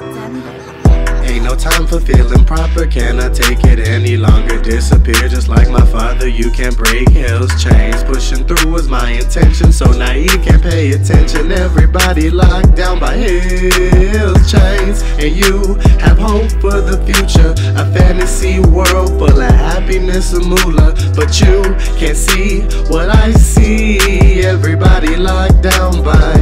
Ain't no time for feeling proper, Can I take it any longer. Disappear just like my father, you can't break hell's chains. Pushing through was my intention, so naive, can't pay attention. Everybody locked down by hell's chains. And you have hope for the future, a fantasy world full of happiness and moolah. But you can't see what I see. Everybody locked down by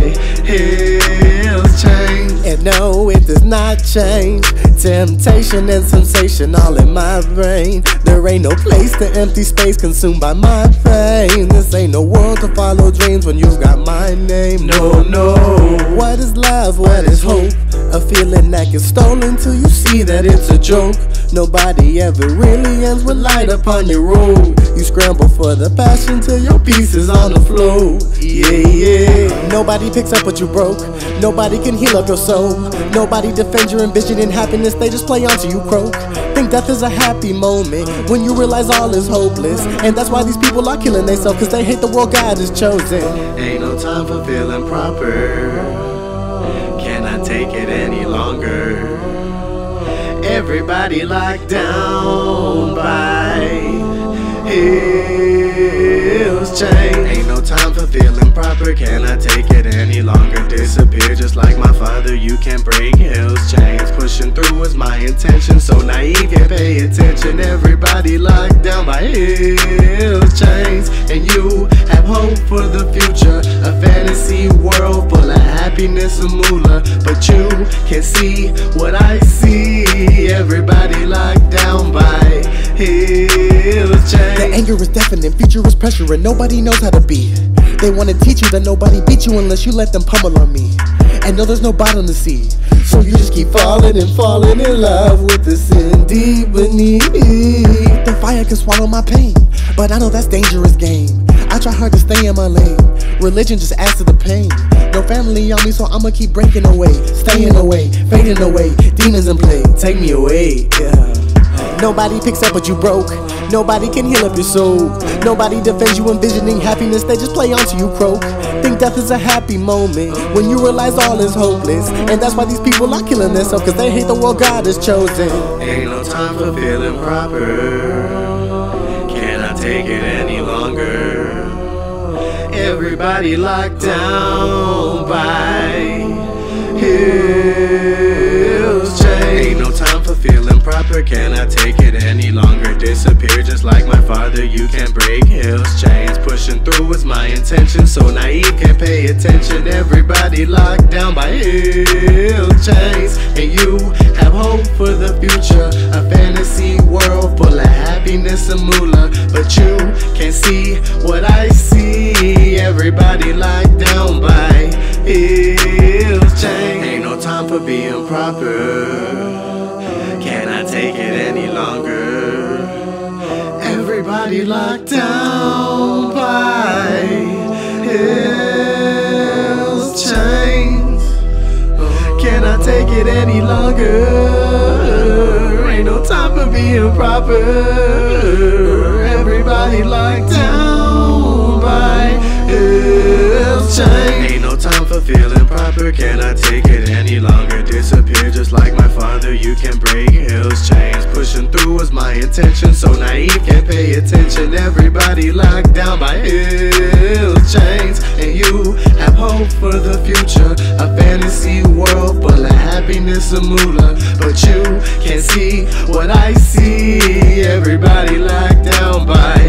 hell's chains. And no, it does not change. Temptation and sensation all in my brain. There ain't no place to empty space consumed by my pain. This ain't no world to follow dreams when you've got my name. No, no. What is love? What is hope? A feeling that gets stolen till you see that it's a joke. Nobody ever really ends with light upon your road. You scramble for the passion till your piece is on the floor. Yeah, yeah. Nobody picks up what you broke. Nobody can heal up your soul. Nobody defends your ambition and happiness. They just play onto you croak. Think death is a happy moment when you realize all is hopeless. And that's why these people are killing themselves, cause they hate the world God has chosen. Ain't no time for feeling proper. Cannot take it any longer. Everybody locked down by hell's chain. Feeling proper. Cannot take it any longer. Disappear just like my father. You can't break hell's chains. Pushing through was my intention. So naive, can't pay attention. Everybody locked down by hell's chains. And you have hope for the future. A fantasy world full of happiness and moolah. But you can't see what I see. Everybody locked down by hell's chains. The anger is deafening, future is pressure, and nobody knows how to be. They wanna teach you that nobody beat you unless you let them pummel on me. And no, there's no bottom to see. So you just keep falling and falling in love with the sin deep beneath. The fire can swallow my pain, but I know that's dangerous game. I try hard to stay in my lane. Religion just adds to the pain. No family on me, so I'ma keep breaking away, staying away, fading away. Demons in play, take me away. Yeah. Nobody picks up what you broke. Nobody can heal up your soul. Nobody defends you envisioning happiness. They just play onto you croak. Think death is a happy moment when you realize all is hopeless. And that's why these people are killing themselves because they hate the world God has chosen. Ain't no time for feeling proper. Cannot take it any longer. Everybody locked down by hell's feeling proper. Cannot take it any longer. Disappear just like my father. You can't break hell's chains. Pushing through was my intention. So naive, can't pay attention. Everybody locked down by hell's chains. And you have hope for the future. A fantasy world full of happiness and moolah. But you can't see what I see. Everybody locked down by hell's chains. Ain't no time for being proper. Longer? Everybody locked down by hell's chains. Can I take it any longer? Ain't no time for being proper. Everybody locked down by hell's chains. Ain't no time for feeling proper. Can I take it any longer? Disappear just like my father. You can break hell's chains. My intention. So naive, can't pay attention. Everybody locked down by hell's chains. And you have hope for the future. A fantasy world full of happiness and moolah. But you can't see what I see. Everybody locked down by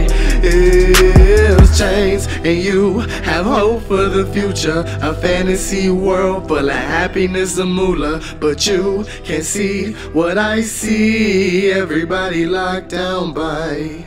chains. And you have hope for the future. A fantasy world full of happiness and moolah. But you can't see what I see. Everybody locked down by